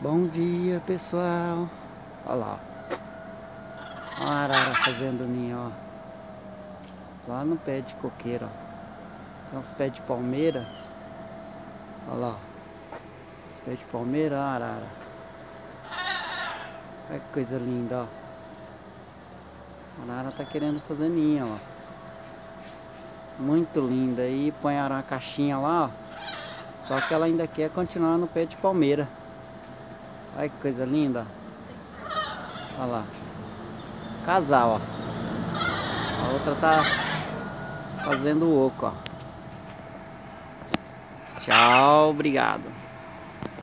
Bom dia pessoal Olha lá Olha a arara fazendo ninho ó. Lá no pé de coqueiro ó. Tem uns pés de palmeira Olha lá Esses pés de palmeira, a arara Olha que coisa linda ó. A arara tá querendo fazer ninho ó. Muito linda E põe uma caixinha lá ó. Só que ela ainda quer continuar no pé de palmeira Olha que coisa linda. Olha lá. Casal, ó. A outra tá fazendo oco, ó. Tchau, obrigado.